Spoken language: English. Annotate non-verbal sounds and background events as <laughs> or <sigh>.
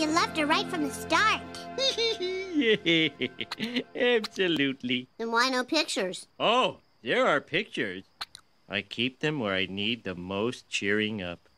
you loved her right from the start. <laughs> Absolutely. Then why no pictures? Oh, there are pictures. I keep them where I need the most cheering up.